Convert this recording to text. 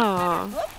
Oh.